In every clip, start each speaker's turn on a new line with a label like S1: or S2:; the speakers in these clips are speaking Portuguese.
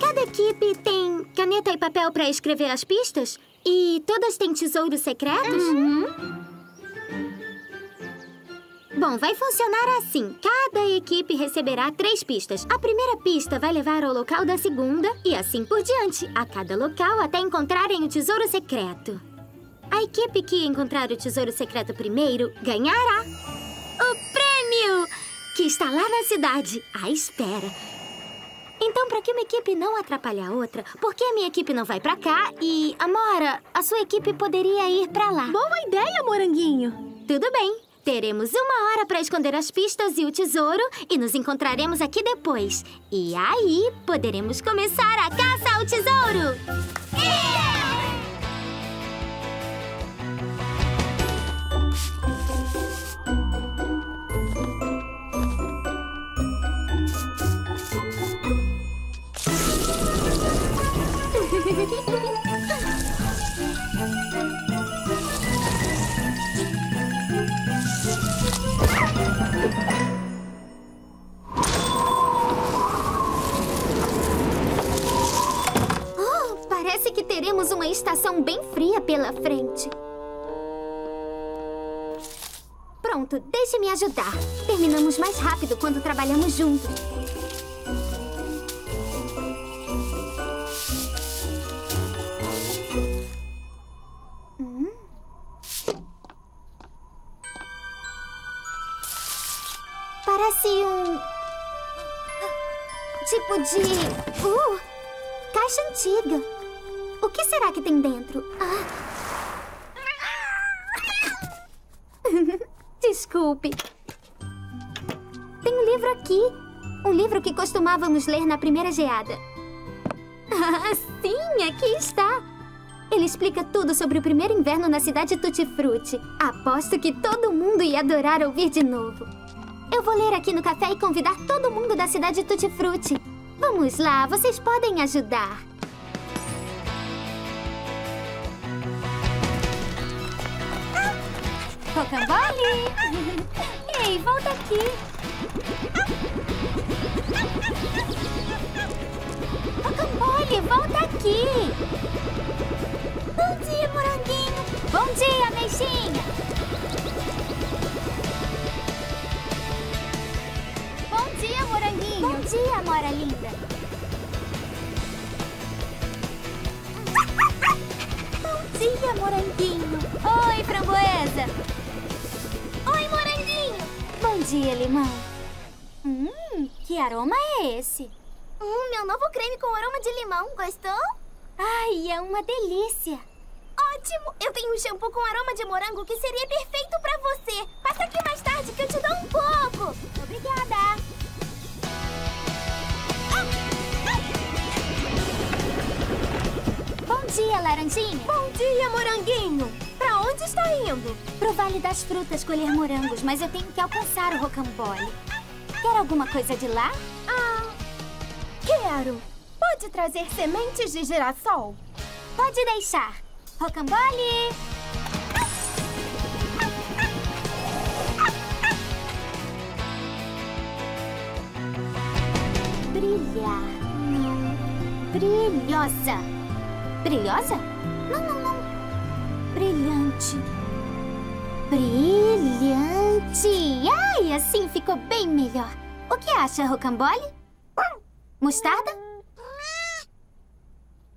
S1: Cada equipe tem caneta e papel para escrever as pistas? E todas têm tesouros secretos? Bom, vai funcionar assim. Cada equipe receberá três pistas. A primeira pista vai levar ao local da segunda e assim por diante, a cada local até encontrarem o tesouro secreto. A equipe que encontrar o tesouro secreto primeiro ganhará o prêmio, que está lá na cidade, à espera. Então, para que uma equipe não atrapalhe a outra, por que a minha equipe não vai para cá e, Amora, a sua equipe poderia ir para lá?
S2: Boa ideia, Moranguinho!
S1: Tudo bem. Teremos uma hora para esconder as pistas e o tesouro e nos encontraremos aqui depois. E aí poderemos começar a caça ao tesouro! Oh, parece que teremos uma estação bem fria pela frente. Pronto, deixe-me ajudar. Terminamos mais rápido quando trabalhamos juntos. Desculpe. Tem um livro aqui. Um livro que costumávamos ler na primeira geada. Ah, sim, aqui está. Ele explica tudo sobre o primeiro inverno na cidade Tutti. Aposto que todo mundo ia adorar ouvir de novo. Eu vou ler aqui no café e convidar todo mundo da cidade Tutti. Vamos lá, vocês podem ajudar. Rocambole! Ei, volta aqui. Rocambole, volta aqui. Bom dia, moranguinho. Bom dia, ameixinha. Bom dia, moranguinho. Bom dia, amora linda. Bom dia, moranguinho. Oi, framboesa. Bom dia, limão. Hum, que aroma é esse?
S3: Hum, meu novo creme com aroma de limão. Gostou?
S1: Ai, é uma delícia.
S3: Ótimo! Eu tenho um shampoo com aroma de morango que seria perfeito pra você. Passa aqui mais tarde que eu te dou um pouco.
S1: Obrigada. Dia, laranjinha.
S3: Bom dia, moranguinho. Pra onde está indo?
S1: Pro Vale das Frutas colher morangos, mas eu tenho que alcançar o rocambole. Quer alguma coisa de lá?
S3: Ah, quero. Pode trazer sementes de girassol?
S1: Pode deixar. Rocambole! Brilhar. Brilhosa. Brilhosa? Não, não, não. Brilhante. Brilhante. Ai, assim ficou bem melhor. O que acha, Rocambole? Mostarda?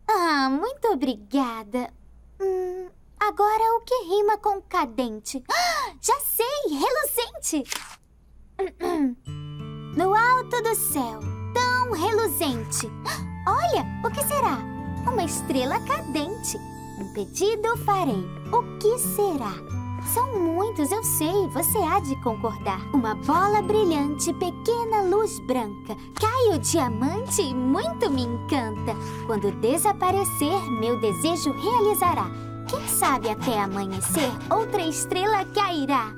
S1: Ah, muito obrigada. Hum, agora o que rima com cadente? Ah, já sei! Reluzente! No alto do céu, tão reluzente. Olha, o que será? Uma estrela cadente. Um pedido farei. O que será? São muitos, eu sei, você há de concordar. Uma bola brilhante, pequena luz branca. Cai o diamante e muito me encanta. Quando desaparecer, meu desejo realizará. Quem sabe até amanhecer, outra estrela cairá.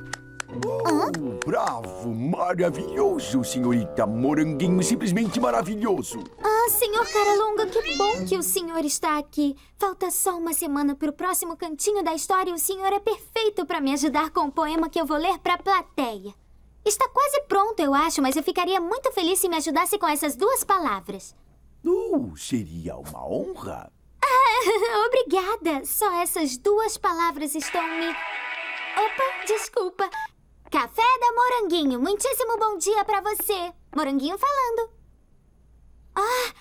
S1: Hã?
S4: Bravo, maravilhoso, senhorita. Moranguinho simplesmente maravilhoso.
S1: Ah, senhor Caralonga, que bom que o senhor está aqui. Falta só uma semana para o próximo cantinho da história e o senhor é perfeito para me ajudar com o poema que eu vou ler para a plateia. Está quase pronto, eu acho, mas eu ficaria muito feliz se me ajudasse com essas duas palavras.
S4: Uh, seria uma honra.
S1: Obrigada. Só essas duas palavras estão me. Opa, desculpa. Café da Moranguinho. Muitíssimo bom dia pra você. Moranguinho falando. Ah,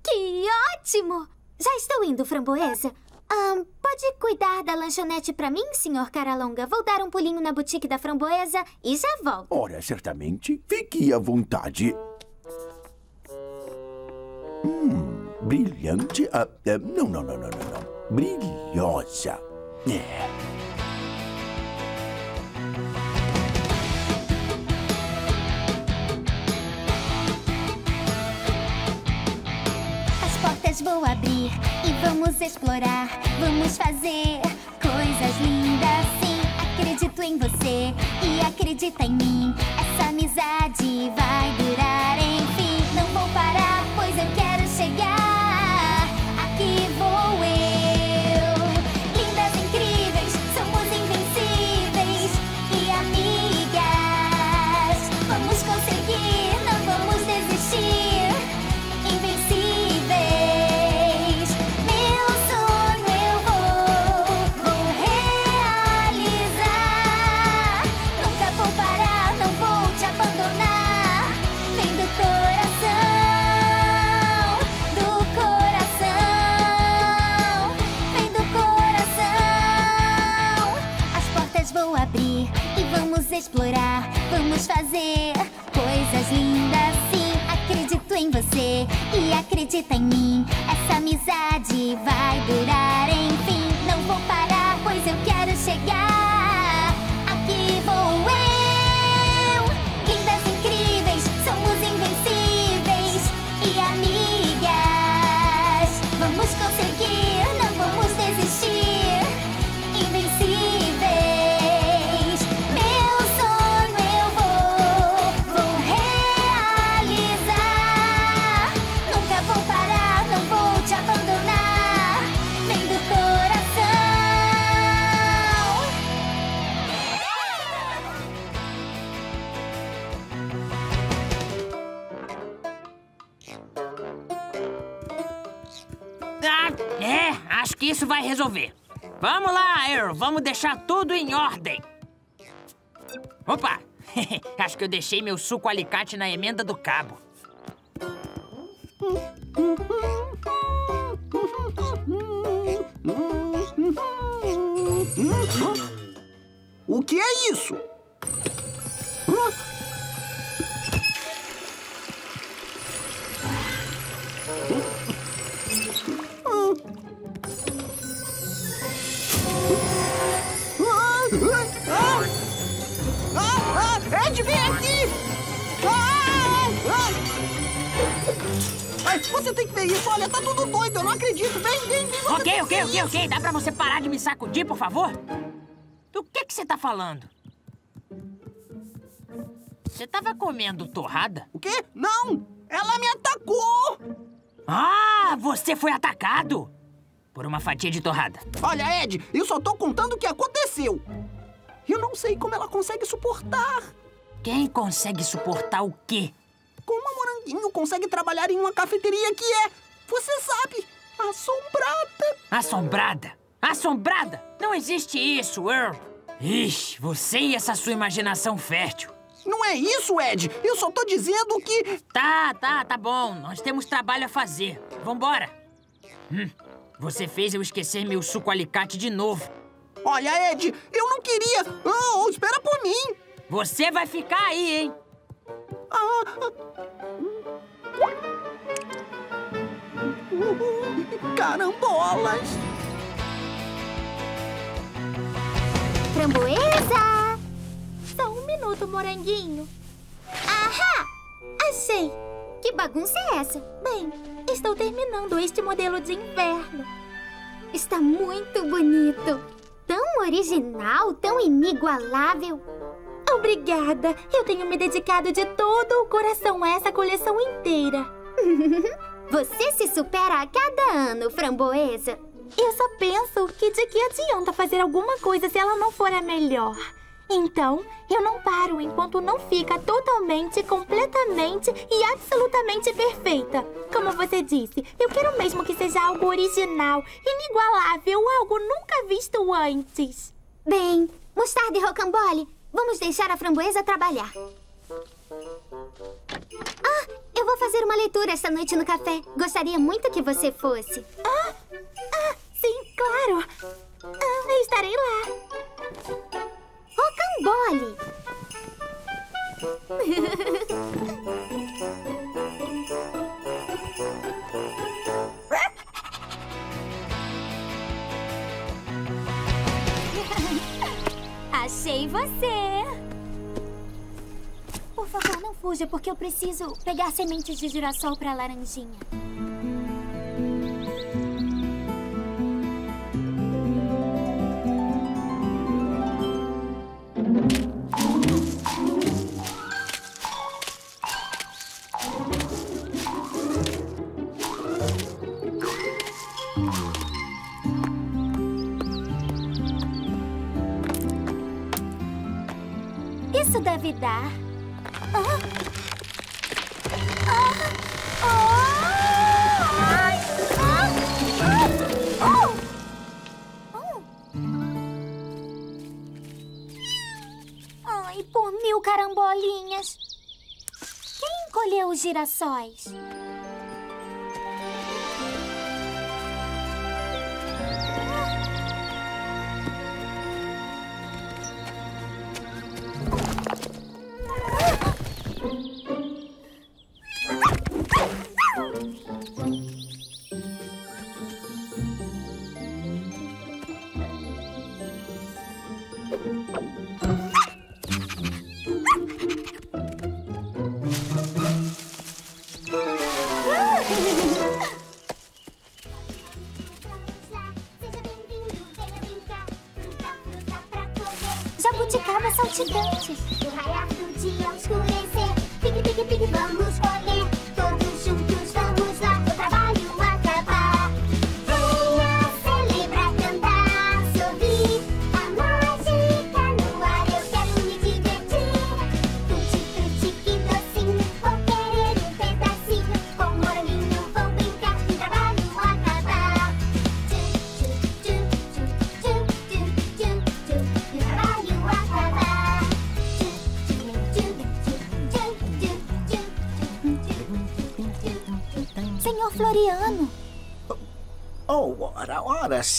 S1: que ótimo! Já estou indo, framboesa. Ahn, pode cuidar da lanchonete pra mim, senhor Caralonga? Vou dar um pulinho na boutique da framboesa e já volto.
S4: Ora, certamente. Fique à vontade. Hum, brilhante. Ah, não, não, não, não, não. Brilhosa. É.
S1: vou abrir e vamos explorar. Vamos fazer coisas lindas, sim. Acredito em você e acredita em mim. Essa amizade vai durar, enfim. Não vou parar, pois eu quero chegar.
S5: Resolver. Vamos lá, Earl, vamos deixar tudo em ordem. Opa, acho que eu deixei meu suco alicate na emenda do cabo.
S6: O que é isso? Você tem que ver isso, olha, tá tudo doido, eu não acredito. Vem, vem, vem.
S5: Ok, ok, ok, ok. Dá pra você parar de me sacudir, por favor? Do que que você tá falando? Você tava comendo torrada?
S6: O quê? Não! Ela me atacou!
S5: Ah, você foi atacado! Por uma fatia de torrada.
S6: Olha, Ed, eu só tô contando o que aconteceu. Eu não sei como ela consegue suportar.
S5: Quem consegue suportar o quê?
S6: Como a Moranguinho consegue trabalhar em uma cafeteria que é, você sabe, assombrada.
S5: Assombrada? Assombrada? Não existe isso, Earl. Ixi, você e essa sua imaginação fértil.
S6: Não é isso, Ed. Eu só tô dizendo que...
S5: Tá, tá, tá bom. Nós temos trabalho a fazer. Vambora. Hum, você fez eu esquecer meu suco alicate de novo.
S6: Olha, Ed, eu não queria... Oh, espera por mim.
S5: Você vai ficar aí, hein?
S6: Carambolas.
S1: Framboesa!
S2: Só um minuto, moranguinho.
S1: Ahá! Achei! Que bagunça é essa?
S2: Bem, estou terminando este modelo de inverno.
S1: Está muito bonito! Tão original, tão inigualável!
S2: Obrigada. Eu tenho me dedicado de todo o coração a essa coleção inteira.
S1: Você se supera a cada ano, framboesa.
S2: Eu só penso que de que adianta fazer alguma coisa se ela não for a melhor. Então, eu não paro enquanto não fica totalmente, completamente e absolutamente perfeita. Como você disse, eu quero mesmo que seja algo original, inigualável, algo nunca visto antes.
S1: Bem, mostarda e rocambole, vamos deixar a framboesa trabalhar. Ah, eu vou fazer uma leitura esta noite no café. Gostaria muito que você fosse.
S2: Ah, ah sim, claro. Ah, eu estarei lá.
S1: Rocambole! Achei você! Por favor, não fuja, porque eu preciso pegar sementes de girassol para a laranjinha. Isso deve dar. Ah! Ah! Ai! Oh! Oh! Ai, por mil carambolinhas. Quem colheu os girassóis? Jabuticabas saltitantes.
S7: Do raiar do dia ao escurecer, pique, pique, pique, vamos colher.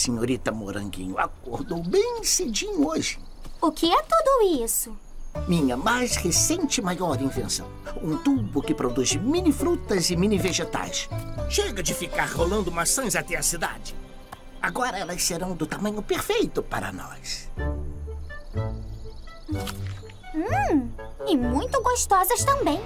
S6: Senhorita Moranguinho. Acordou bem cedinho hoje.
S1: O que é tudo isso?
S6: Minha mais recente maior invenção. Um tubo que produz mini frutas e mini vegetais. Chega de ficar rolando maçãs até a cidade. Agora elas serão do tamanho perfeito para nós.
S1: Hum, e muito gostosas também.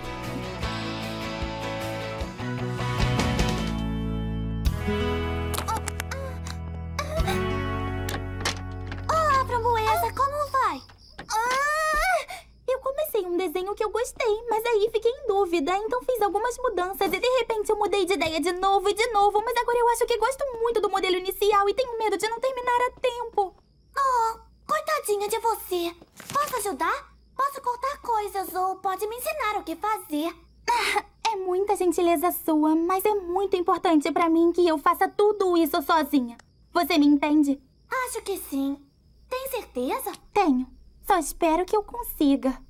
S2: Dúvida, então fiz algumas mudanças e de repente eu mudei de ideia de novo e de novo, mas agora eu acho que gosto muito do modelo inicial e tenho medo de não terminar a tempo.
S3: Oh, coitadinha de você. Posso ajudar? Posso cortar coisas ou pode me ensinar o que fazer.
S2: É muita gentileza sua, mas é muito importante pra mim que eu faça tudo isso sozinha. Você me entende?
S3: Acho que sim. Tem certeza?
S2: Tenho. Só espero que eu consiga.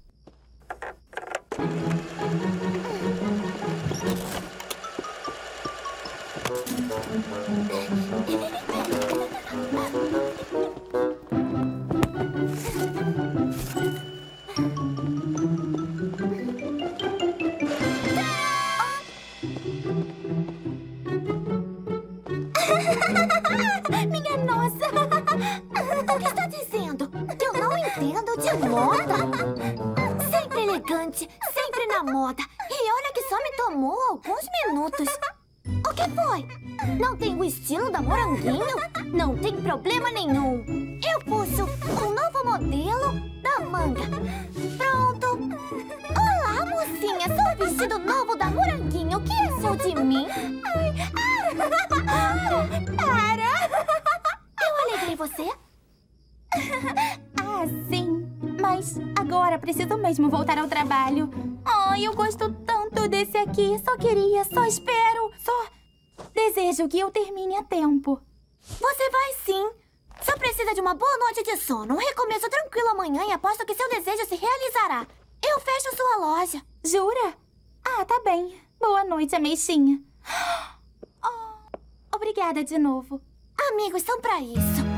S3: Só
S2: queria, só espero, só desejo que eu termine a tempo.
S3: Você vai sim. Só precisa de uma boa noite de sono, um recomeço tranquilo amanhã e aposto que seu desejo se realizará. Eu fecho sua loja.
S2: Jura? Ah, tá bem. Boa noite, ameixinha. Oh, obrigada de novo.
S3: Amigos são pra isso.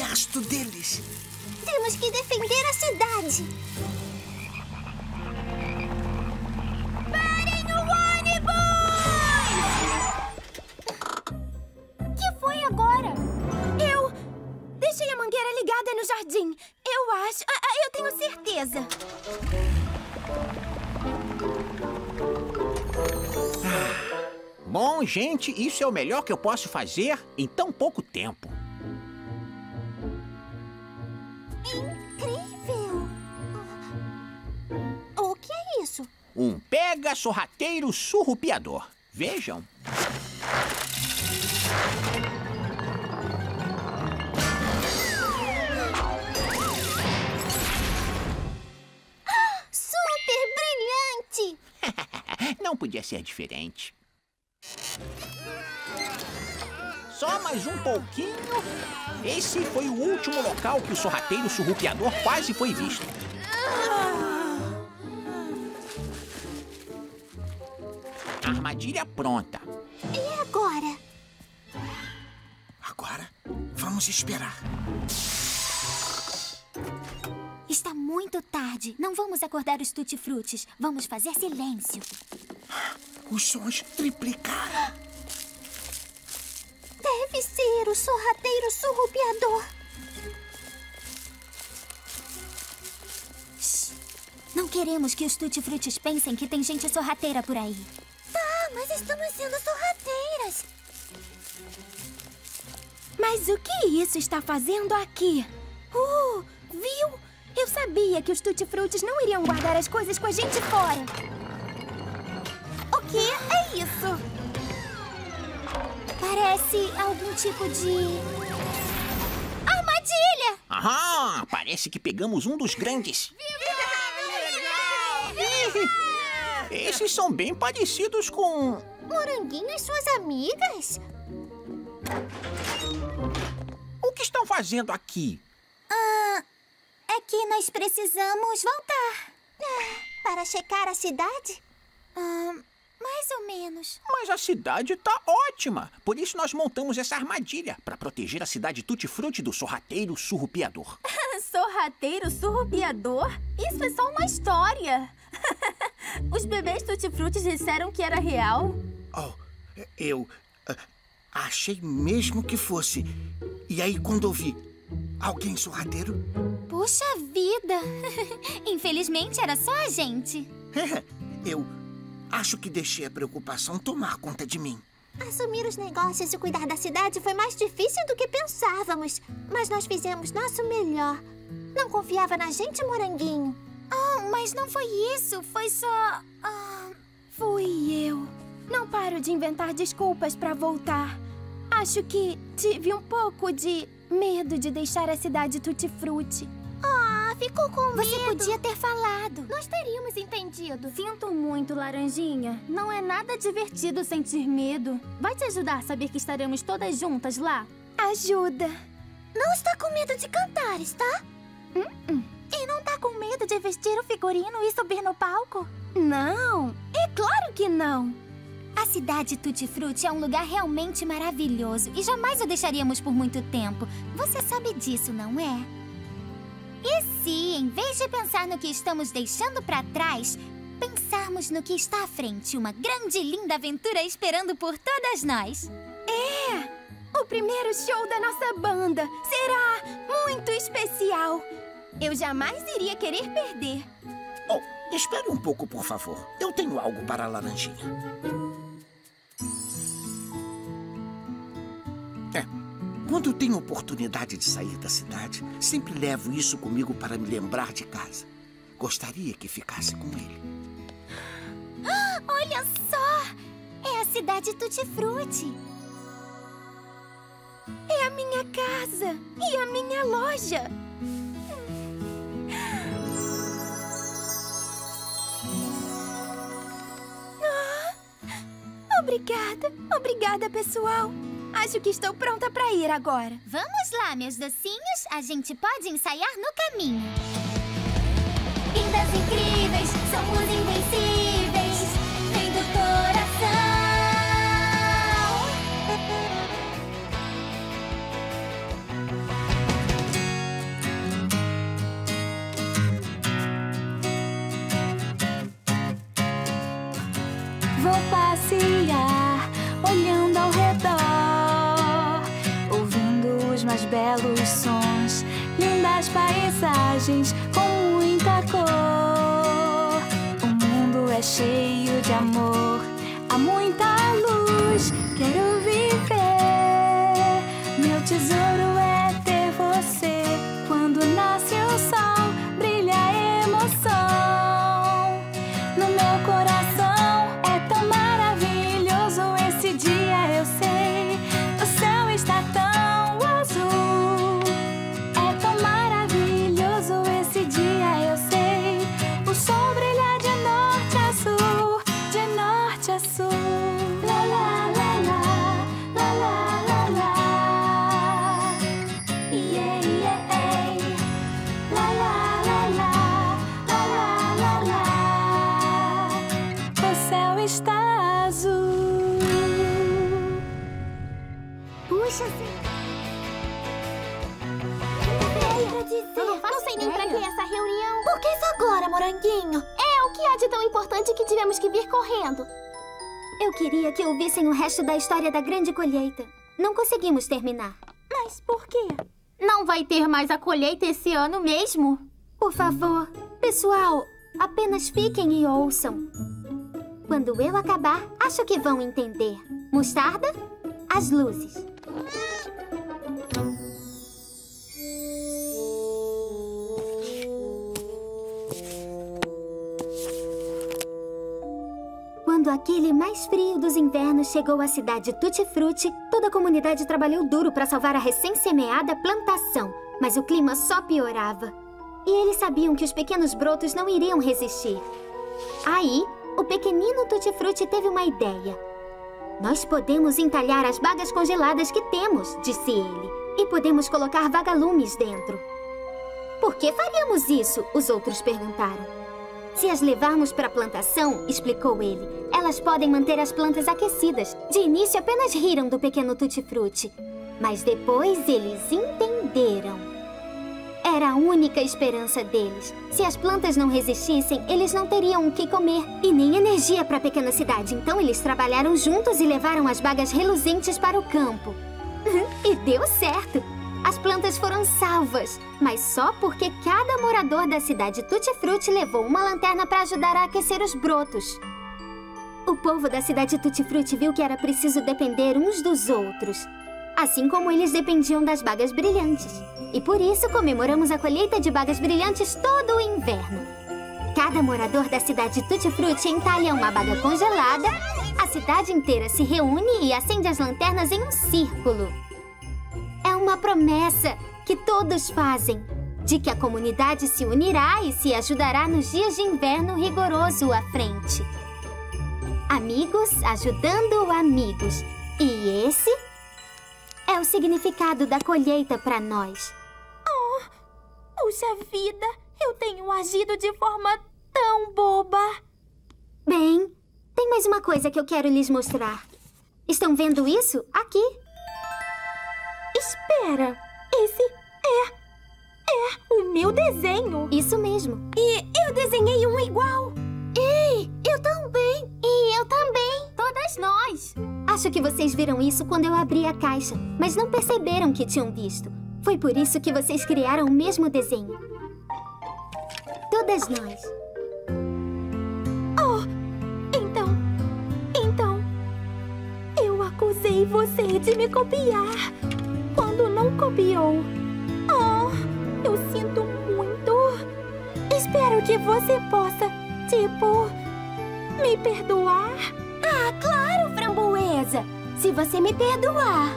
S6: Exército deles.
S7: Temos que defender a cidade. Parem o ônibus!
S2: que foi agora? Eu deixei a mangueira ligada no jardim. Eu acho. ah, ah, eu tenho certeza.
S8: Bom, gente, isso é o melhor que eu posso fazer em tão pouco tempo. Um pega sorrateiro surrupiador. Vejam.
S7: Super brilhante!
S8: Não podia ser diferente. Só mais um pouquinho. Esse foi o último local que o sorrateiro surrupiador quase foi visto. Armadilha pronta.
S7: E agora?
S6: Agora, vamos esperar.
S1: Está muito tarde. Não vamos acordar os tutti-frutis. Vamos fazer silêncio.
S6: Os sons triplicaram.
S7: Deve ser o sorrateiro surrupiador.
S1: Não queremos que os tutti-frutis pensem que tem gente sorrateira por aí.
S7: Mas estamos sendo sorrateiras.
S2: Mas o que isso está fazendo aqui? Uh, viu? Eu sabia que os tutti-frutis não iriam guardar as coisas com a gente fora. O que é isso?
S1: Parece algum tipo de. Armadilha!
S8: Aham, parece que pegamos um dos grandes. Esses são bem parecidos com.
S7: Moranguinho e suas amigas?
S8: O que estão fazendo aqui?
S1: É que nós precisamos voltar.
S7: Para checar a cidade?
S1: Ah, mais ou menos.
S8: Mas a cidade tá ótima. Por isso nós montamos essa armadilha para proteger a cidade tutti-frutti do sorrateiro surrupiador.
S2: Sorrateiro surrupiador? Isso é só uma história. Os bebês tutti-frutis disseram que era real.
S6: Oh, eu ah, achei mesmo que fosse. E aí, quando eu vi alguém sorrateiro,
S1: Puxa vida! Infelizmente era só a gente.
S6: eu acho que deixei a preocupação tomar conta de mim.
S7: Assumir os negócios e cuidar da cidade foi mais difícil do que pensávamos. Mas nós fizemos nosso melhor. Não confiava na gente, moranguinho?
S1: Ah, mas não foi isso. Foi só. Ah,
S2: Fui eu. Não paro de inventar desculpas para voltar. Acho que tive um pouco de medo de deixar a cidade tutti-frutti.
S7: Ah, ficou com
S1: você
S7: medo.
S1: podia ter falado.
S7: Nós teríamos entendido.
S2: Sinto muito, Laranjinha. Não é nada divertido sentir medo. Vai te ajudar a saber que estaremos todas juntas lá? Ajuda.
S7: Não está com medo de cantar, está?
S2: E não tá com medo de vestir o figurino e subir no palco? Não, é claro que não.
S1: A cidade Tutti Frutti é um lugar realmente maravilhoso e jamais o deixaríamos por muito tempo. Você sabe disso, não é? E se, em vez de pensar no que estamos deixando pra trás, pensarmos no que está à frente, uma grande e linda aventura esperando por todas nós?
S2: O primeiro show da nossa banda será muito especial. Eu jamais iria querer perder.
S6: Oh, espere um pouco, por favor. Eu tenho algo para a laranjinha. É. Quando tenho oportunidade de sair da cidade, sempre levo isso comigo para me lembrar de casa. Gostaria que ficasse com ele.
S1: Olha só! É a cidade Tutti É a minha casa e a minha loja. Obrigada, obrigada, pessoal. Acho que estou pronta para ir agora.
S9: Vamos lá, meus docinhos. A gente pode ensaiar no caminho.
S7: Belos sons, lindas paisagens com muita cor. O mundo é cheio de amor,
S1: resto da história da grande colheita. Não conseguimos terminar.
S7: Mas por quê?
S2: Não vai ter mais a colheita esse ano mesmo?
S1: Por favor, pessoal, apenas fiquem e ouçam. Quando eu acabar, acho que vão entender. Mostarda, as luzes. Aquele mais frio dos invernos chegou à cidade Tutti toda a comunidade trabalhou duro para salvar a recém-semeada plantação, mas o clima só piorava. E eles sabiam que os pequenos brotos não iriam resistir. Aí, o pequenino Tutti teve uma ideia. Nós podemos entalhar as bagas congeladas que temos, disse ele, e podemos colocar vagalumes dentro. Por que faríamos isso? Os outros perguntaram. Se as levarmos para a plantação, explicou ele, elas podem manter as plantas aquecidas. De início apenas riram do pequeno Tutti Frutti, mas depois eles entenderam. Era a única esperança deles. Se as plantas não resistissem, eles não teriam o que comer e nem energia para a pequena cidade. Então eles trabalharam juntos e levaram as bagas reluzentes para o campo. e deu certo. As plantas foram salvas, mas só porque cada morador da cidade Tutti levou uma lanterna para ajudar a aquecer os brotos. O povo da cidade Tutti viu que era preciso depender uns dos outros, assim como eles dependiam das bagas brilhantes. E por isso comemoramos a colheita de bagas brilhantes todo o inverno. Cada morador da cidade Tutti entalha uma baga congelada, a cidade inteira se reúne e acende as lanternas em um círculo. É uma promessa que todos fazem de que a comunidade se unirá e se ajudará nos dias de inverno rigoroso à frente. Amigos ajudando amigos. E esse é o significado da colheita para nós.
S7: Puxa vida, eu tenho agido de forma tão boba.
S1: Bem, tem mais uma coisa que eu quero lhes mostrar. Estão vendo isso? Aqui.
S7: Espera, esse é. É o meu desenho.
S1: Isso mesmo.
S7: E eu desenhei um igual.
S2: Ei, eu também. E eu também. Todas nós.
S1: Acho que vocês viram isso quando eu abri a caixa, mas não perceberam que tinham visto. Foi por isso que vocês criaram o mesmo desenho. Todas nós.
S7: Então. Então. Eu acusei você de me copiar.
S2: Arrepiou. Oh, eu sinto muito. Espero que você possa, tipo, me perdoar.
S3: Ah, claro, framboesa! Se você me perdoar.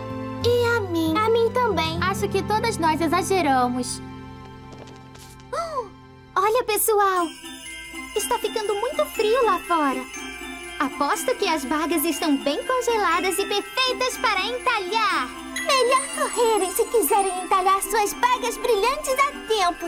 S3: E a mim?
S1: A mim também.
S2: Acho que todas nós exageramos.
S1: Olha, pessoal! Está ficando muito frio lá fora. Aposto que as bagas estão bem congeladas e perfeitas para entalhar.
S3: Melhor correrem se quiserem entalhar suas bagas brilhantes a tempo.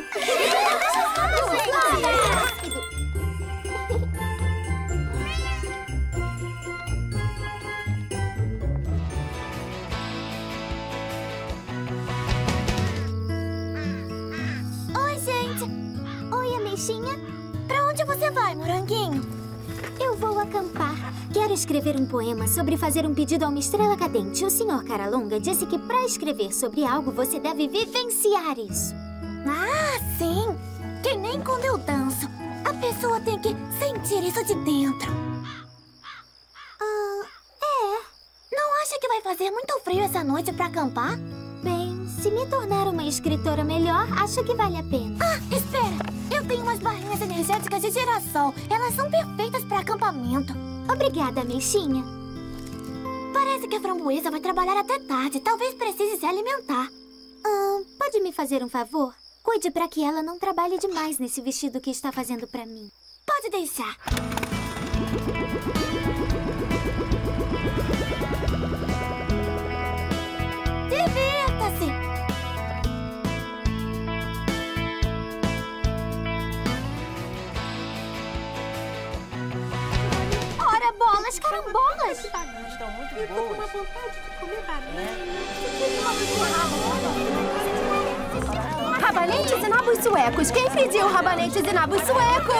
S3: Oi, gente.
S1: Oi, ameixinha.
S3: Pra onde você vai, moranguinho?
S1: Eu vou acampar. Quero escrever um poema sobre fazer um pedido a uma estrela cadente. O senhor Caralonga disse que para escrever sobre algo você deve vivenciar isso.
S3: Ah, sim. Que nem quando eu danço. A pessoa tem que sentir isso de dentro. Ah, é. Não acha que vai fazer muito frio essa noite pra acampar?
S1: Bem, se me tornar uma escritora melhor, acho que vale a pena.
S3: Ah, espera! Eu tenho umas barrinhas energéticas de girassol. Elas são perfeitas acampamento.
S1: Obrigada, ameixinha.
S3: Parece que a framboesa vai trabalhar até tarde. Talvez precise se alimentar.
S1: Ah, pode me fazer um favor? Cuide para que ela não trabalhe demais nesse vestido que está fazendo para mim.
S3: Pode deixar.
S1: Carambolas!
S5: Estão muito boas.
S2: Rabanetes e nabos suecos. Quem pediu rabanetes e nabos suecos?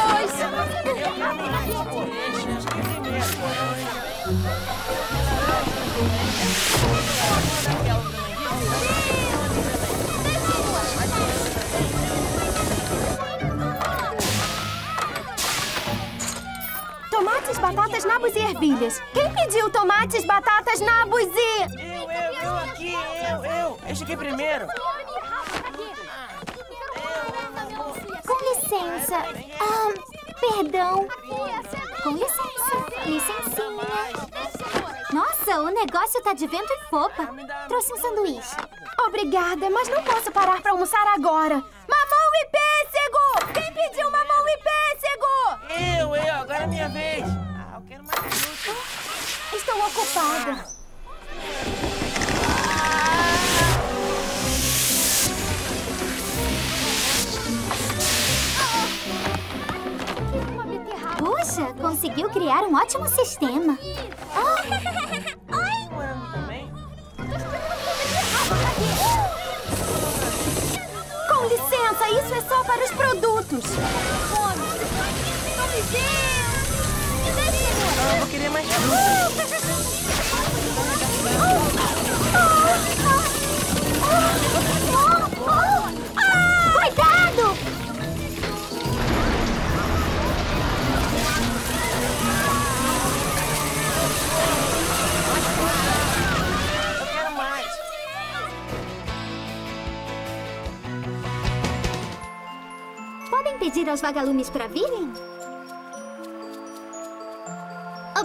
S2: batatas, nabos e ervilhas. Quem pediu tomates, batatas, nabos e...
S5: Eu, eu, eu aqui, eu, eu. Eu cheguei primeiro.
S1: Com licença. Ah, perdão. Com licença. Licencinha. Nossa, o negócio tá de vento e popa. Trouxe um sanduíche.
S2: Obrigada, mas não posso parar pra almoçar agora. Mamão e pêssego! Quem pediu mamão e pêssego?
S5: Eu, eu, agora é minha vez.
S2: Estou ocupada.
S1: Puxa, conseguiu criar um ótimo sistema.
S2: Com licença, isso é só para os produtos.
S5: Mais.
S1: Cuidado!
S5: Quero mais.
S1: Podem pedir aos vagalumes para virem?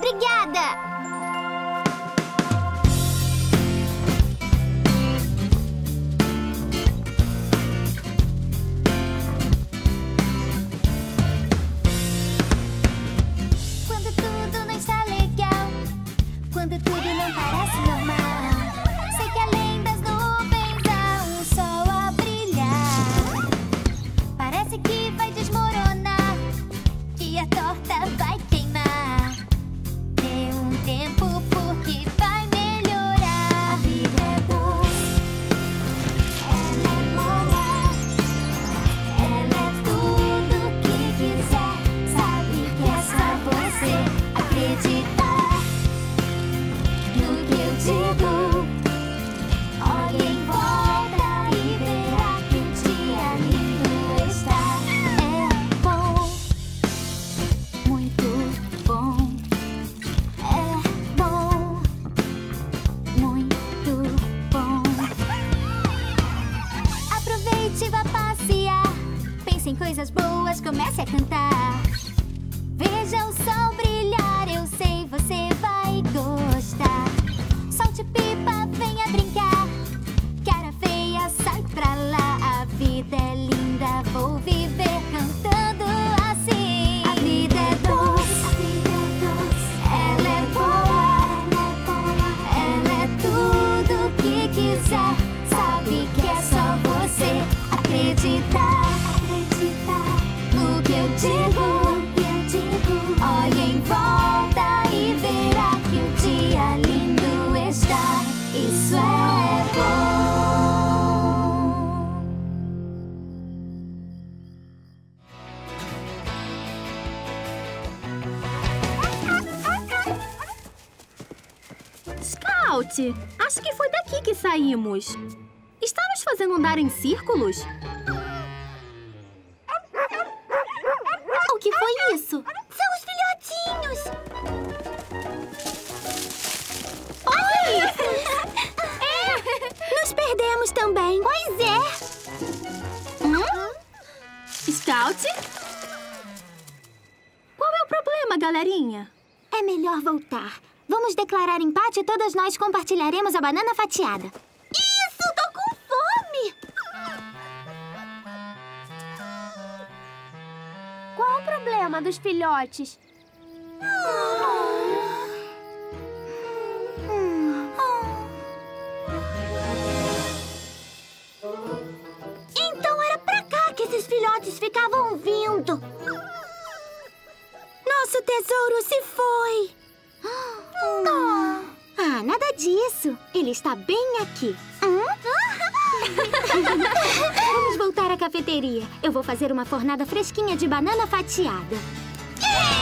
S1: Obrigada!
S10: Saímos. Está nos fazendo andar em círculos?
S2: O que foi isso?
S3: São os filhotinhos!
S2: Nos perdemos também.
S3: Pois é!
S10: Scout? Qual é o problema, galerinha?
S1: É melhor voltar. Vamos declarar empate e todas nós compartilharemos a banana fatiada.
S2: Problema dos filhotes?
S3: Então era pra cá que esses filhotes ficavam vindo!
S2: Nosso tesouro se foi.
S1: Ah, nada disso. Ele está bem aqui. Vamos voltar à cafeteria. Eu vou fazer uma fornada fresquinha de banana fatiada.
S3: Yeah!